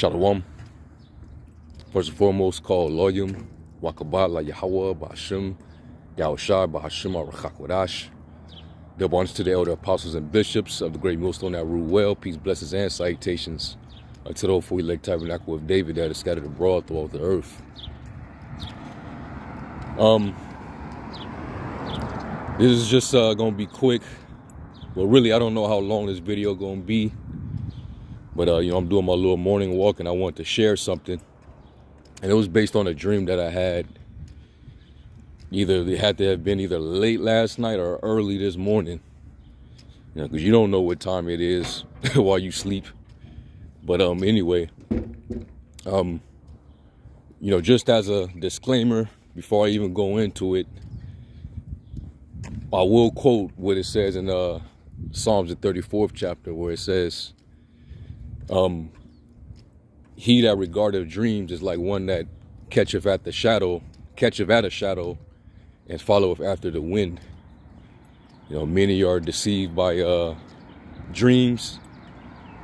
Shalom. First and foremost, call Loyum, Wakabat, La Yahweh, Ba'ashim, Yahushai, Ba'ashim, Arachakwadash. Double honors to the elder apostles and bishops of the great millstone that rule well. Peace, blessings, and salutations unto the hopeful elect tabernacle of David that is scattered abroad throughout the earth. Um, this is just uh, gonna be quick. Well, really, I don't know how long this video gonna be, but uh, you know, I'm doing my little morning walk and I want to share something, and it was based on a dream that I had. Either it had to have been either late last night or early this morning, you know, because you don't know what time it is while you sleep. But um, anyway, um, you know, just as a disclaimer before I even go into it, I will quote what it says in uh, Psalms the 34th chapter, where it says, um, "He that regardeth dreams is like one that catcheth at the shadow, catcheth at a shadow, and followeth after the wind." You know, many are deceived by uh, dreams,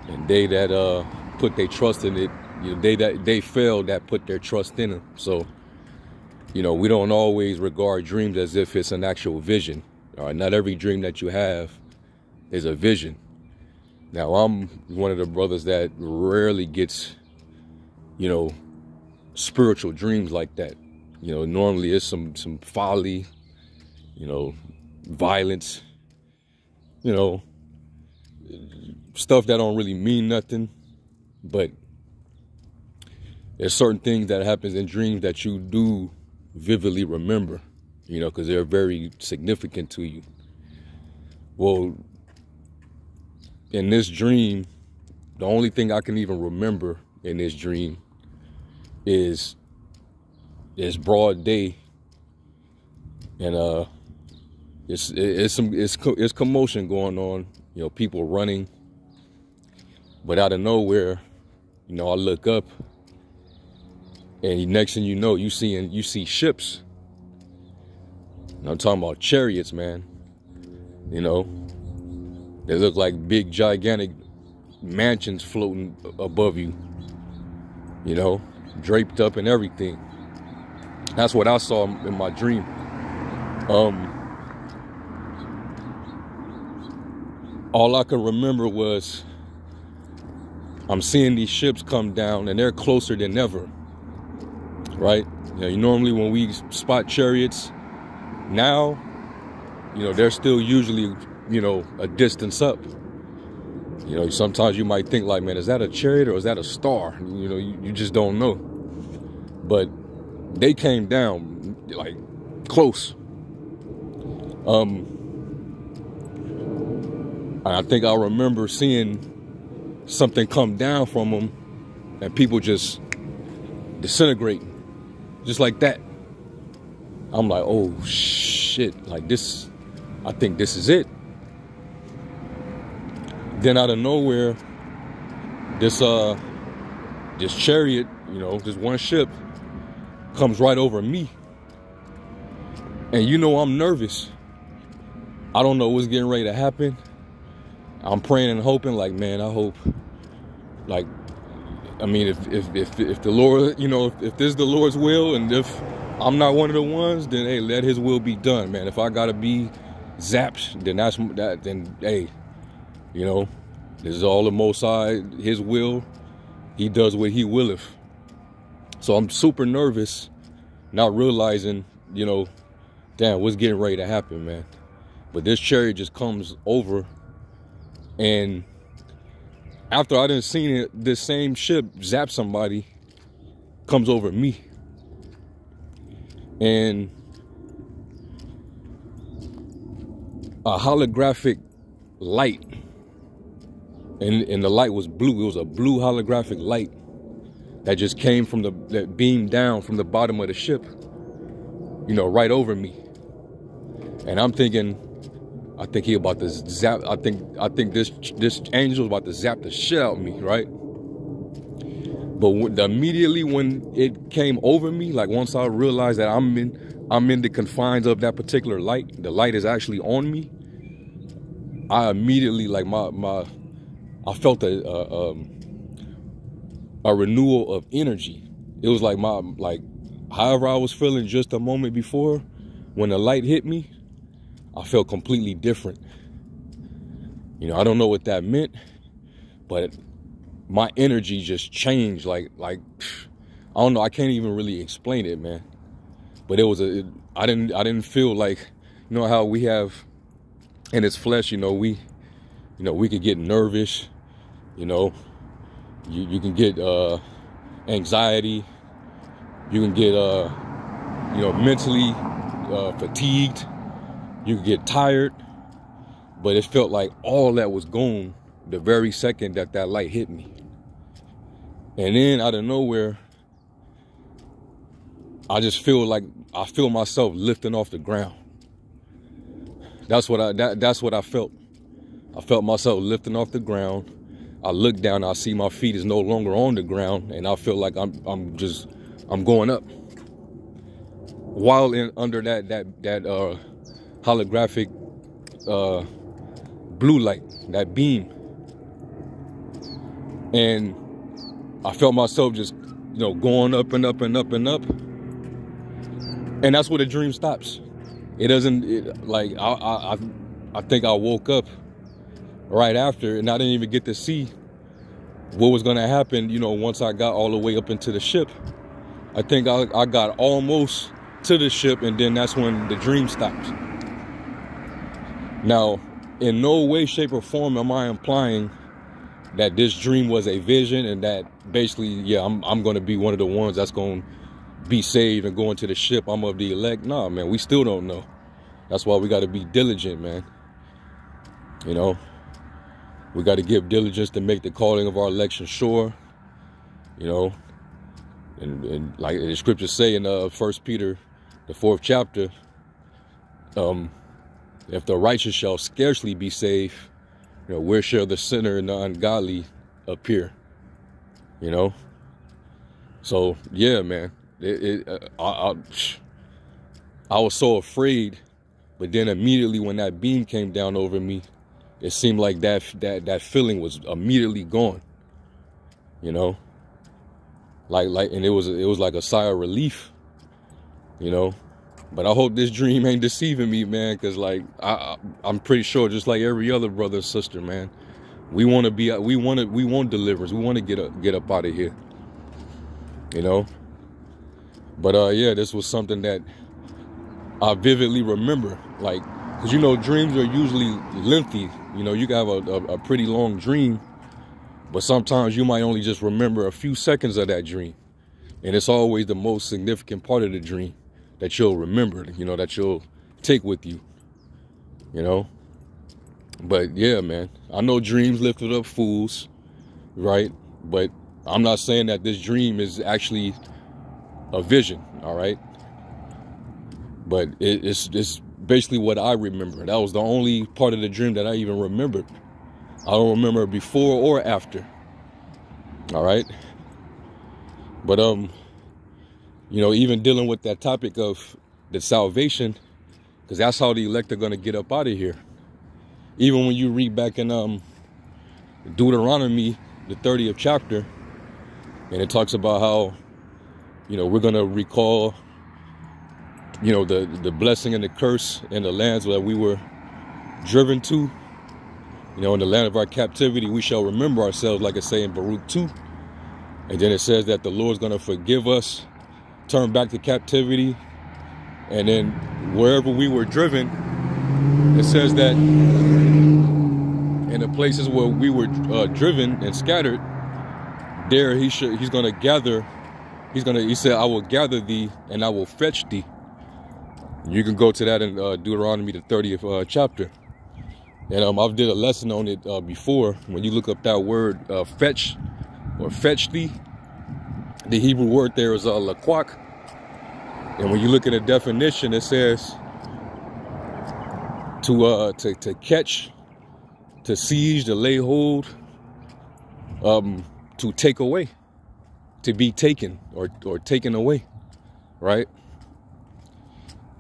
and they that uh, put their trust in it, you know, they that they fail that put their trust in them. So, you know, we don't always regard dreams as if it's an actual vision. All right, not every dream that you have is a vision. Now, I'm one of the brothers that rarely gets, you know, spiritual dreams like that. You know, normally it's some some folly, you know, violence, you know, stuff that don't really mean nothing. But there's certain things that happens in dreams that you do vividly remember you know, because they're very significant to you. Well, in this dream, the only thing I can even remember in this dream is it's broad day, and uh, it's it's some it's it's commotion going on. You know, people running, but out of nowhere, you know, I look up, and next thing you know, you seeing you see ships I'm talking about chariots, man. You know, they look like big, gigantic mansions floating above you. You know, draped up and everything. That's what I saw in my dream. Um, all I could remember was I'm seeing these ships come down and they're closer than ever. Right? You know, normally when we spot chariots, now, you know, they're still usually, you know, a distance up. You know, sometimes you might think like, man, is that a chariot or is that a star? You know, you, you just don't know. But they came down like close. Um, I think I remember seeing something come down from them and people just disintegrating just like that. I'm like, oh shit, like this, I think this is it. Then out of nowhere, this uh this chariot, you know, this one ship comes right over me. And you know I'm nervous. I don't know what's getting ready to happen. I'm praying and hoping, like, man, I hope, like, I mean, if if if, if the Lord, you know, if, if this is the Lord's will, and if I'm not one of the ones, then hey, let his will be done, man. If I gotta be zapped, then that's that then hey, you know, this is all the most high, his will. He does what he willeth. So I'm super nervous, not realizing, you know, damn, what's getting ready to happen, man. But this chariot just comes over and after I didn't seen it, this same ship zap somebody, comes over me and a holographic light and, and the light was blue it was a blue holographic light that just came from the that beamed down from the bottom of the ship you know right over me and i'm thinking i think he about to zap i think i think this this angel about to zap the shit out of me right but when, immediately when it came over me, like once I realized that I'm in, I'm in the confines of that particular light, the light is actually on me. I immediately like my my, I felt a a, um, a renewal of energy. It was like my like however I was feeling just a moment before when the light hit me, I felt completely different. You know, I don't know what that meant, but my energy just changed like like I don't know, I can't even really explain it, man. But it was a it, I didn't I didn't feel like you know how we have in its flesh, you know, we you know, we could get nervous, you know, you, you can get uh anxiety, you can get uh you know mentally uh, fatigued you can get tired but it felt like all that was gone the very second that that light hit me. And then out of nowhere i just feel like i feel myself lifting off the ground. That's what i that, that's what i felt. I felt myself lifting off the ground i look down i see my feet is no longer on the ground and i feel like i'm i'm just i'm going up. While in under that that that uh, holographic uh, blue light, that beam, and I felt myself just you know going up and up and up and up, and that's where the dream stops. It doesn't it, like I, I I think I woke up right after, and I didn't even get to see what was going to happen. You know, once I got all the way up into the ship, I think I, I got almost to the ship, and then that's when the dream stops. Now, in no way, shape, or form am I implying that this dream was a vision and that basically, yeah, I'm, I'm going to be one of the ones that's going to be saved and go into the ship. I'm of the elect. Nah, man, we still don't know. That's why we got to be diligent, man. You know, we got to give diligence to make the calling of our election sure. You know, and, and like the scriptures say in uh, First Peter the fourth chapter, um, if the righteous shall scarcely be saved, you know, where shall the sinner and the ungodly appear? You know? So, yeah, man. It, it, uh, I, I, I was so afraid, but then immediately when that beam came down over me, it seemed like that that that feeling was immediately gone. You know? Like like and it was it was like a sigh of relief you know. But I hope this dream ain't deceiving me, man, because like I, I'm pretty sure, just like every other brother and sister, man, we want to be, we want to, we want deliverance, we want to get up, get up out of here, you know. But uh, yeah, this was something that I vividly remember, like, cause you know, dreams are usually lengthy. You know, you have a, a, a pretty long dream, but sometimes you might only just remember a few seconds of that dream, and it's always the most significant part of the dream that you'll remember, you know, that you'll take with you, you know. But yeah, man, I know dreams lifted up fools, right? But I'm not saying that this dream is actually a vision, all right? But it, it's, it's basically what I remember. That was the only part of the dream that I even remembered. I don't remember before or after. All right. But um, you know, even dealing with that topic of the salvation, because that's how the elect are going to get up out of here. Even when you read back in um, Deuteronomy, the 30th chapter, and it talks about how, you know, we're going to recall, you know, the, the blessing and the curse in the lands that we were driven to. You know, in the land of our captivity, we shall remember ourselves, like I say in Baruch 2. And then it says that the Lord's going to forgive us turn back to captivity. And then wherever we were driven, it says that in the places where we were uh, driven and scattered, there he should he's gonna gather. He's gonna he said, I will gather thee and I will fetch thee. You can go to that in uh, Deuteronomy the 30th uh, chapter. And um, I've did a lesson on it uh, before. When you look up that word uh, fetch or fetch thee, the Hebrew word there is uh, laquak. And when you look at the definition, it says to uh to, to catch, to seize, to lay hold, um, to take away, to be taken or or taken away, right?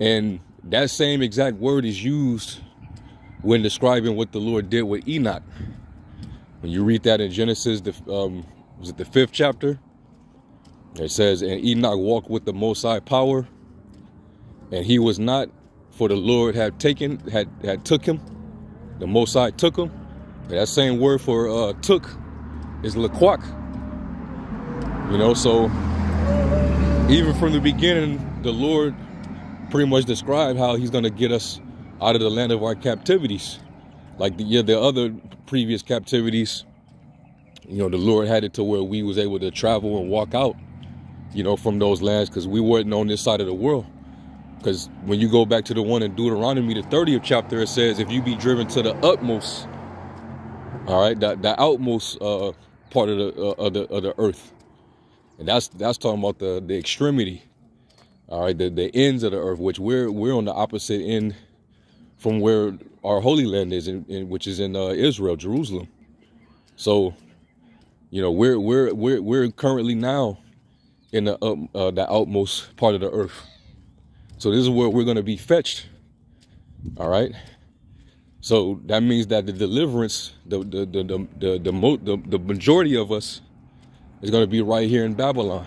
And that same exact word is used when describing what the Lord did with Enoch. When you read that in Genesis, the um, was it the fifth chapter? It says, and Enoch walked with the Most High power, and he was not, for the Lord had taken, had had took him. The Most High took him. That same word for uh, took is laquak. You know, so even from the beginning, the Lord pretty much describe how He's going to get us out of the land of our captivities. Like the, yeah, the other previous captivities, you know, the Lord had it to where we was able to travel and walk out, you know, from those lands because we weren't on this side of the world. Because when you go back to the one in Deuteronomy, the 30th chapter, it says, if you be driven to the utmost, all right, the, the outmost uh, part of the, uh, of the of the earth, and that's that's talking about the the extremity, all right, the the ends of the earth, which we're we're on the opposite end from where our holy land is, in, in which is in uh, Israel, Jerusalem. So, you know, we're we're we're we're currently now in the uh, the outmost part of the earth. So this is where we're going to be fetched. All right. So that means that the deliverance, the the the the the, the, the, the majority of us is going to be right here in Babylon.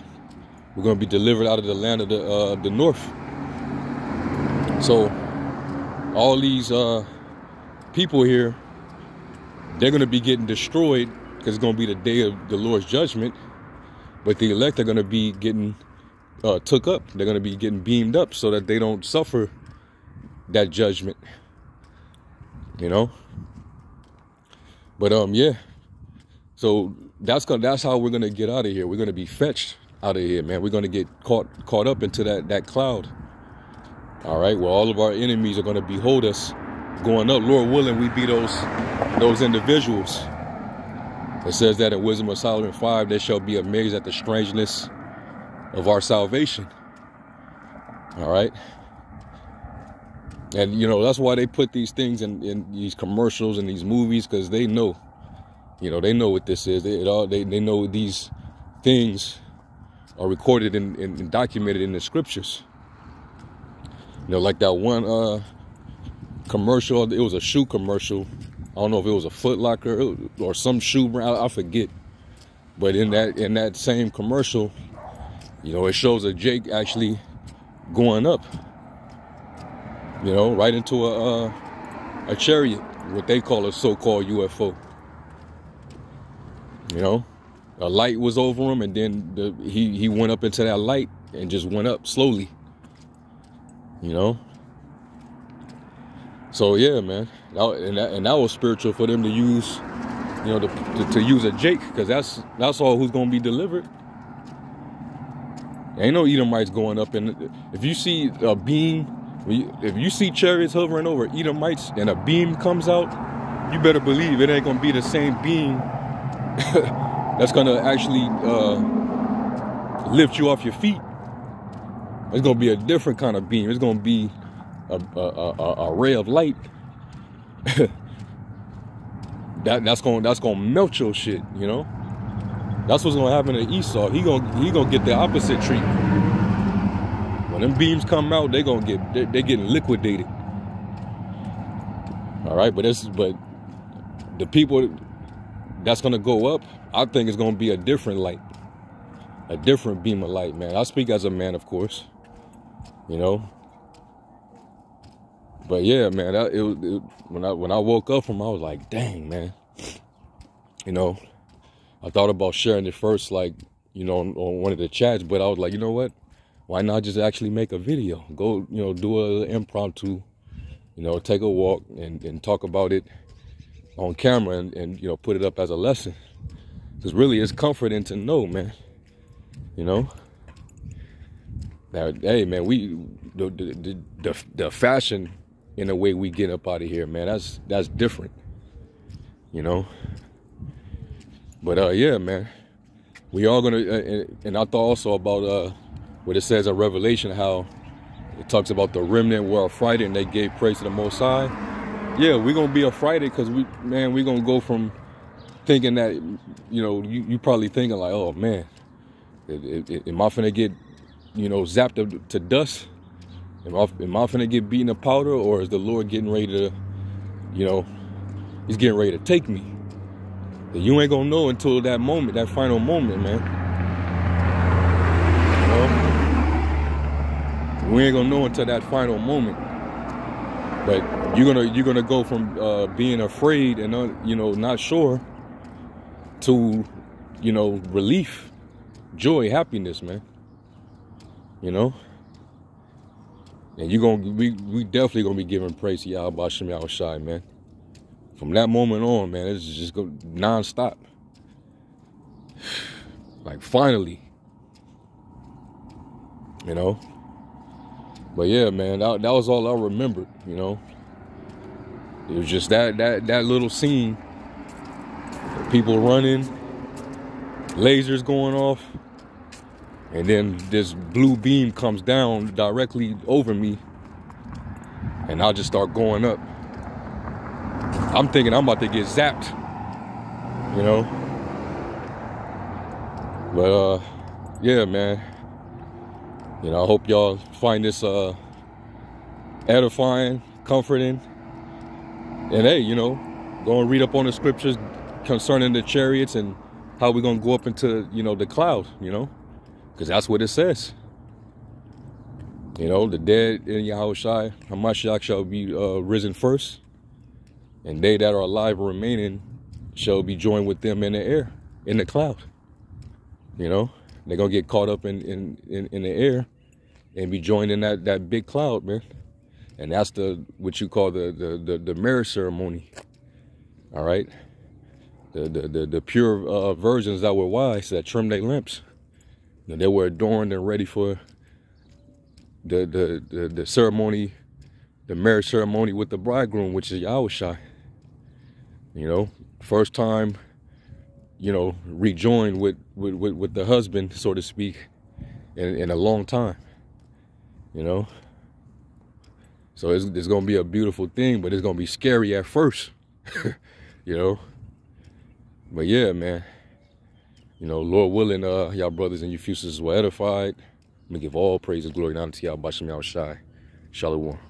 We're going to be delivered out of the land of the uh, the north. So all these uh, people here, they're going to be getting destroyed because it's going to be the day of the Lord's judgment. But the elect are going to be getting uh, took up. They're going to be getting beamed up so that they don't suffer that judgment you know. But um, yeah. So that's gonna that's how we're gonna get out of here. We're gonna be fetched out of here, man. We're gonna get caught caught up into that that cloud. All right. Well, all of our enemies are gonna behold us going up. Lord willing, we be those those individuals. It says that in Wisdom of Solomon 5, they shall be amazed at the strangeness of our salvation. All right. And you know, that's why they put these things in, in these commercials and these movies, because they know, you know, they know what this is. They, all, they, they know these things are recorded and, documented in the scriptures. You know, like that one uh, commercial, it was a shoe commercial. I don't know if it was a Foot Locker or some shoe brand, I forget. But in that in that same commercial, you know, it shows a Jake actually going up you know, right into a uh, a chariot, what they call a so-called UFO. You know, a light was over him, and then the, he he went up into that light and just went up slowly. You know. So yeah, man, and that, and that was spiritual for them to use, you know, to, to, to use a Jake, because that's that's all who's gonna be delivered. Ain't no Edomites going up, and if you see a beam if you see chariots hovering over Edomites and a beam comes out, you better believe it ain't gonna be the same beam that's gonna actually uh, lift you off your feet. It's gonna be a different kind of beam. It's gonna be a, a, a, a ray of light. that that's gonna that's gonna melt your shit, you know. That's what's gonna happen to Esau. He gonna he gonna get the opposite treatment. When them beams come out, they gonna get they, they getting liquidated. All right, but this but the people that's gonna go up, I think it's gonna be a different light, a different beam of light, man. I speak as a man, of course, you know. But yeah, man, it, it, when I when I woke up from, I was like, dang, man. You know, I thought about sharing it first, like you know, on, on one of the chats, but I was like, you know what? why not just actually make a video? Go, you know, do a impromptu, you know, take a walk and, and talk about it on camera and, and, you know, put it up as a lesson. Because really it's comforting to know, man. You know? Now, hey, man, we, the, the, the, the fashion in the way we get up out of here, man, that's, that's different. You know? But, uh, yeah, man. We all gonna, uh, and I thought also about, uh, what it says in Revelation, how it talks about the remnant were affrighted and they gave praise to the Most High. Yeah, we're gonna be affrighted because we, man, we're gonna go from thinking that, you know, you, you probably thinking like, oh man, am I finna get, you know, zapped to, to dust? Am I, am I finna get beaten to powder, or is the Lord getting ready to, you know, He's getting ready to take me? you ain't gonna know until that moment, that final moment, man. We ain't gonna know until that final moment. But you're gonna you're gonna go from uh, being afraid and uh, you know not sure to you know relief, joy, happiness, man. You know. And you're gonna we we definitely gonna be giving praise to Yahweh Shem Shai, man. From that moment on, man, it's just go non-stop. Like finally. You know? But yeah, man, that, that was all I remembered, you know. It was just that that that little scene. People running, lasers going off, and then this blue beam comes down directly over me, and I'll just start going up. I'm thinking I'm about to get zapped, you know. But uh, yeah, man. You know, I hope y'all find this uh edifying, comforting, and hey, you know, go and read up on the scriptures concerning the chariots and how we're gonna go up into you know the cloud, you know, because that's what it says. You know, the dead in Yahushua, Hamashiach shall be uh, risen first, and they that are alive remaining shall be joined with them in the air, in the cloud. You know, they're gonna get caught up in in in, in the air and be joined in that that big cloud, man. And that's the what you call the the the, the marriage ceremony. All right, the the the, the pure uh, virgins that were wise that trimmed their lamps. They were adorned and ready for the the the, the ceremony, the marriage ceremony with the bridegroom, which is Yahushua. You know, first time, you know, rejoined with with with, with the husband, so to speak, in, in a long time. You know. So it's, it's gonna be a beautiful thing, but it's gonna be scary at first. you know. But yeah, man. You know, Lord willing, uh, y'all brothers and your futures were edified. I'm gonna give all praise and glory and honor to y'all, Bashim Yahweh Shai. Shalom.